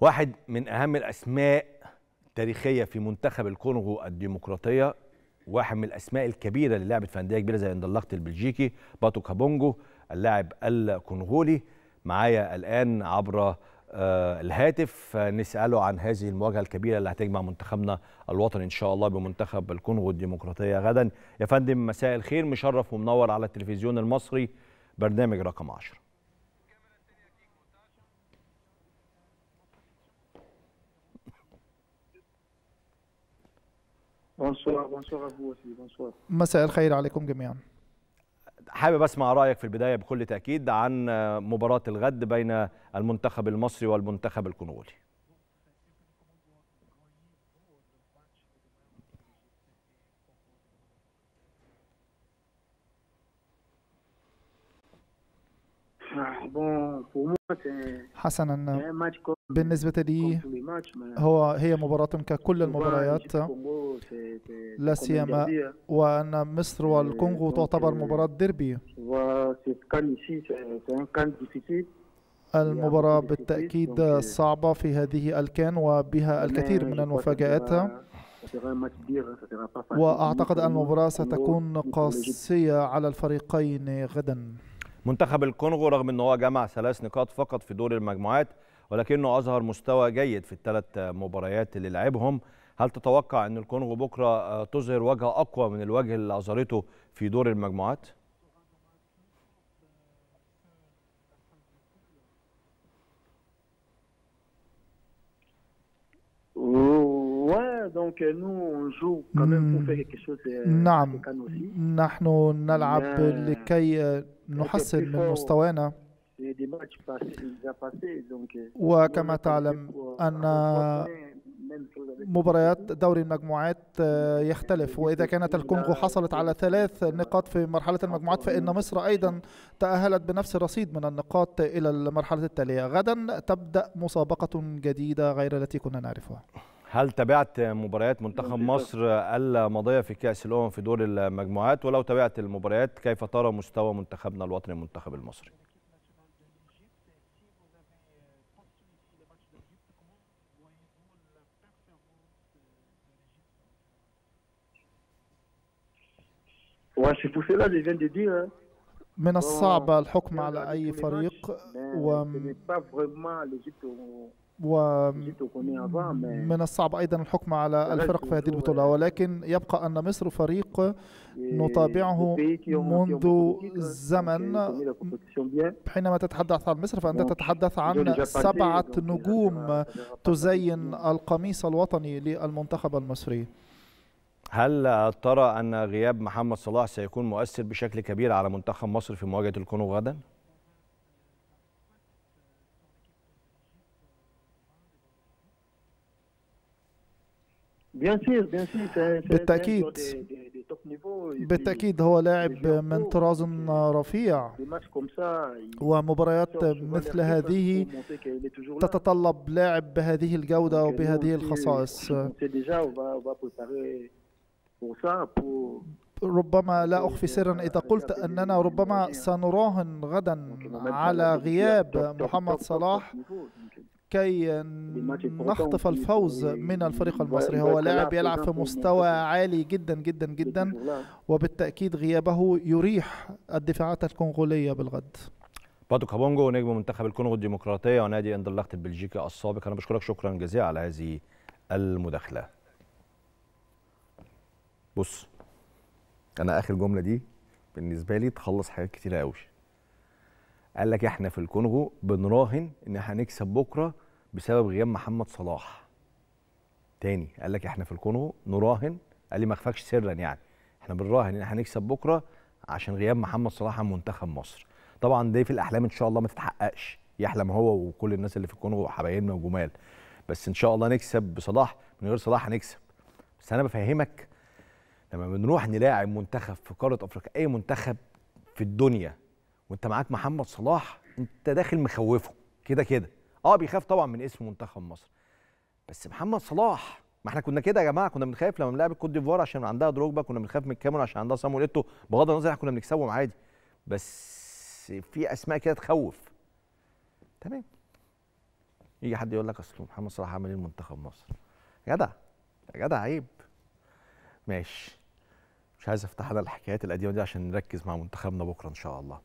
واحد من أهم الأسماء التاريخية في منتخب الكونغو الديمقراطية واحد من الأسماء الكبيرة اللي لعبت في أندية كبيرة زي اندرلخت البلجيكي باتو كابونجو اللاعب الكونغولي. معايا الآن عبر آه الهاتف نسأله عن هذه المواجهة الكبيرة اللي هتجمع منتخبنا الوطني إن شاء الله بمنتخب الكونغو الديمقراطية. غدا يا فندم مساء الخير. مشرف ومنور على التلفزيون المصري برنامج رقم 10 Vous aussi, bonsoir. مساء الخير عليكم جميعا حابب أسمع رأيك في البداية بكل تأكيد عن مباراة الغد بين المنتخب المصري والمنتخب الكونغولي Ah, Bon, pour moi, c'est حسنا بالنسبة لي هو هي مباراة ككل المباريات. لا سيما وأن مصر والكونغو تعتبر مباراة ديربي المباراة بالتأكيد صعبة في هذه الكان وبها الكثير من المفاجآت. وأعتقد أن المباراة ستكون قاسية على الفريقين غدا. منتخب الكونغو رغم إن هو جمع ثلاث نقاط فقط في دور المجموعات ولكنه أظهر مستوى جيد في الثلاث مباريات اللي لعبهم. هل تتوقع إن الكونغو بكرة آه، تظهر وجه أقوى من الوجه اللي أظهرته في دور المجموعات؟ Euh, quelque chose. euh, نعم. نحن نلعب لا. لكي نحسن من مستوانا euh, وكما تعلم أن مباريات دوري المجموعات آه، يختلف وإذا كانت الكونغو حصلت على ثلاث نقاط في مرحلة المجموعات فإن مصر أيضا تأهلت بنفس الرصيد من النقاط إلى المرحلة التالية غدا تبدأ مسابقة جديدة غير التي كنا نعرفها هل تابعت مباريات منتخب مصر الماضية في كأس الأمم في دور المجموعات ولو تابعت المباريات كيف ترى مستوى منتخبنا الوطني المنتخب المصري Ouais, c'est pour cela que je viens de dire. hein. من الصعب الحكم على أي فريق و من الصعب أيضا الحكم على الفرق في هذه البطولة. ولكن يبقى أن مصر فريق نتابعه منذ زمن. حينما تتحدث عن مصر فأنت تتحدث عن سبعة نجوم تزين القميص الوطني للمنتخب المصري. هل ترى أن غياب محمد صلاح سيكون مؤثر بشكل كبير على منتخب مصر في مواجهة الكونغو غدا بالتأكيد. بالتأكيد هو لاعب من طراز رفيع ومباريات مثل هذه. تتطلب لاعب بهذه الجودة وبهذه aussi, الخصائص ربما لا أخفي سرا إذا قلت أننا ربما سنراهن غدا على غياب محمد صلاح كي نخطف الفوز من الفريق المصري. هو لاعب يلعب في مستوى عالي جدا جدا جدا وبالتأكيد غيابه يريح الدفاعات الكونغولية بالغد. باتو كابونجو نجم منتخب الكونغو الديمقراطية ونادي اندرلخت البلجيكي السابق. أنا بشكرك شكرا جزيلا على هذه المداخلة. بص أنا آخر جملة دي بالنسبة لي تخلص حاجات كتيرة قوي قال لك إحنا في الكونغو بنراهن إن هنكسب بكرة بسبب غياب محمد صلاح. تاني قال لك إحنا في الكونغو نراهن قال لي ما اخفاكش سرا يعني. إحنا بنراهن إن هنكسب بكرة عشان غياب محمد صلاح عن منتخب مصر. طبعا دي في الأحلام إن شاء الله ما تتحققش يحلم هو وكل الناس اللي في الكونغو حبايبنا وجمال. بس إن شاء الله نكسب بصلاح من غير صلاح هنكسب. بس أنا بفهمك لما بنروح نلاعب منتخب في قارة أفريقيا أي منتخب في الدنيا وأنت معاك محمد صلاح أنت داخل مخوفه كده كده. آه بيخاف طبعا من اسم منتخب مصر. بس محمد صلاح ما إحنا كنا كده يا جماعة كنا بنخاف لما بنلعب الكوت ديفوار عشان عندها دروجبا كنا بنخاف من الكاميرون عشان عندها صامويل إيتو. بغض النظر إحنا كنا بنكسبهم عادي. بس في أسماء كده تخوف. تمام. يجي حد يقول لك أصل محمد صلاح عمل إيه لمنتخب مصر؟ جدع يا جدع عيب. ماشي. مش عايز أفتح أنا الحكايات القديمة دي عشان نركز مع منتخبنا بكرة إن شاء الله.